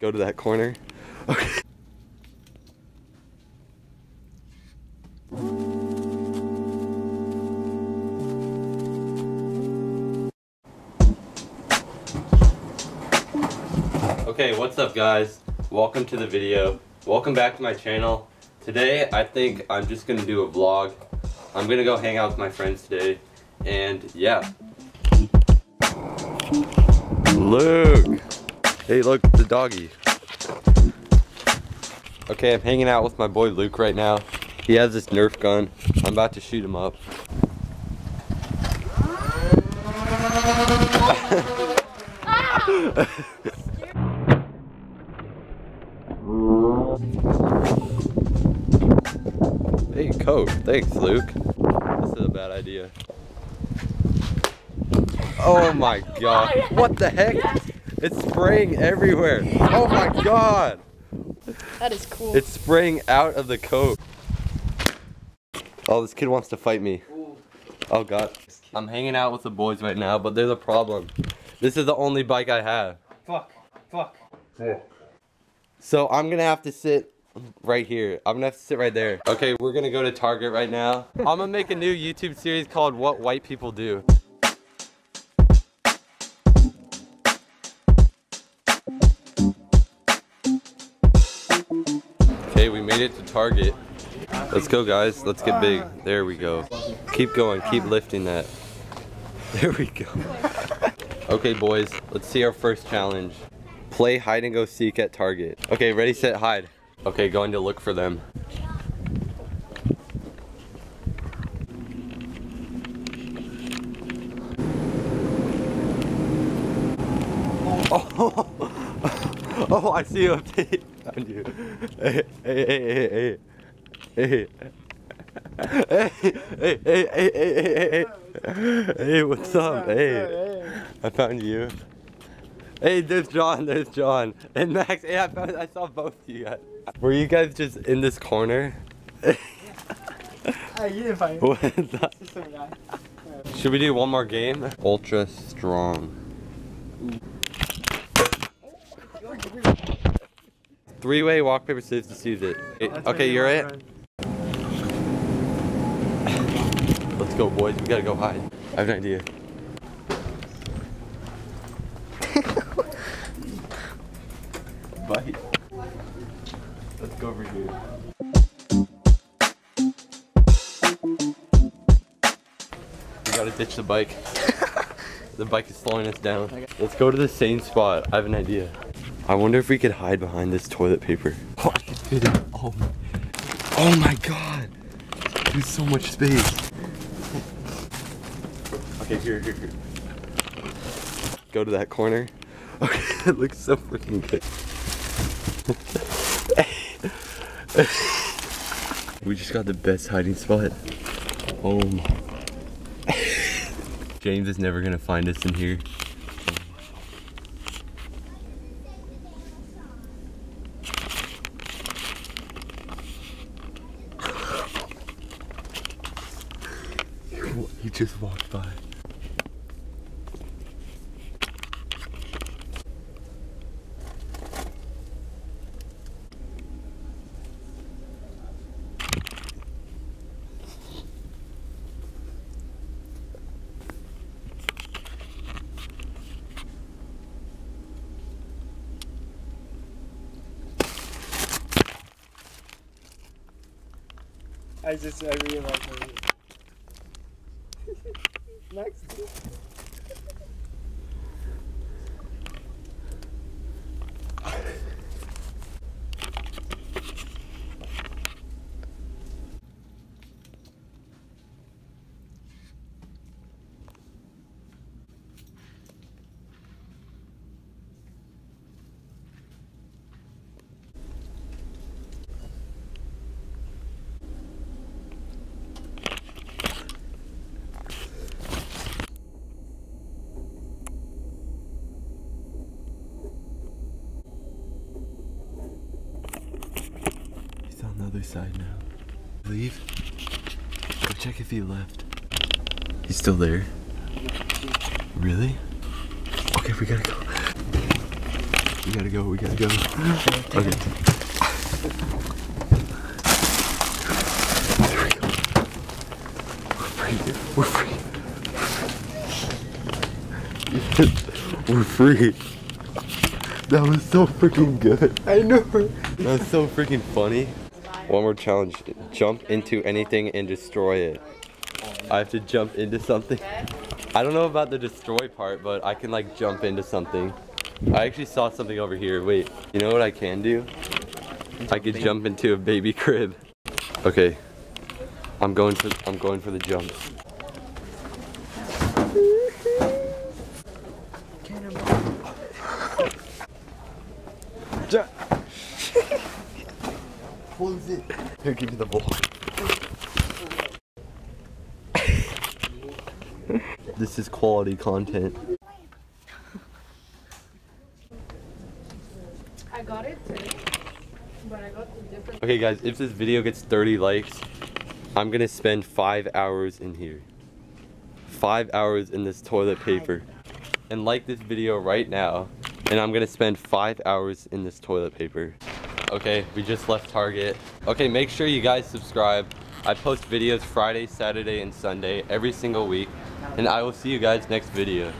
Go to that corner. Okay. Okay, what's up guys? Welcome to the video. Welcome back to my channel. Today, I think I'm just gonna do a vlog. I'm gonna go hang out with my friends today. And yeah. Luke! Hey, look, the doggy. Okay, I'm hanging out with my boy Luke right now. He has this Nerf gun. I'm about to shoot him up. hey, Coke. Thanks, Luke. This is a bad idea. Oh my god. What the heck? It's spraying everywhere. Oh my god. That is cool. It's spraying out of the coat. Oh, this kid wants to fight me. Oh god. I'm hanging out with the boys right now, but there's a problem. This is the only bike I have. Fuck. Fuck. So I'm gonna have to sit right here. I'm gonna have to sit right there. Okay, we're gonna go to Target right now. I'm gonna make a new YouTube series called What White People Do. Okay, we made it to Target. Let's go guys, let's get big. There we go. Keep going, keep lifting that. There we go. Okay boys, let's see our first challenge. Play hide and go seek at Target. Okay, ready, set, hide. Okay, going to look for them. Oh, oh, I see you. Found you. Hey, hey, hey, hey, hey. Hey, hey, hey, hey, hey, hey, hey, hey, what's up? Hey, I found you. Hey, there's John, there's John. And Max, hey, I, found, I saw both of you guys. Were you guys just in this corner? Hey, you didn't find me. What is that? It's some guy. Should we do one more game? Ultra strong. Three-way walk, paper, scissors to seize it. Okay, you're it? Let's go, boys. We gotta go hide. I have an idea. Bite. Let's go over here. We gotta ditch the bike. the bike is slowing us down. Let's go to the same spot. I have an idea. I wonder if we could hide behind this toilet paper. Oh, I can fit it. Oh, my- oh my god. There's so much space. Okay, here, here, here. Go to that corner. Okay, it looks so freaking good. we just got the best hiding spot. Oh my. James is never gonna find us in here. Just walked by. I just, I realized. Next. Other side now. Leave? Go check if he left. He's still there. Really? Okay, we gotta go. We gotta go. We gotta go. Okay. We're free. We're free. That was so freaking good. I know. That was so freaking funny. One more challenge. Jump into anything and destroy it. I have to jump into something. I don't know about the destroy part, but I can like jump into something. I actually saw something over here. Wait, you know what I can do? I could jump into a baby crib. Okay. I'm going for I'm going for the jump. Ja- Close it. Here, give me the ball. this is quality content. I got it too, but I got the different. Okay guys, if this video gets 30 likes, I'm gonna spend five hours in here. Five hours in this toilet paper. And like this video right now, and I'm gonna spend five hours in this toilet paper. Okay, we just left Target. Okay, make sure you guys subscribe. I post videos Friday, Saturday, and Sunday every single week. And I will see you guys next video.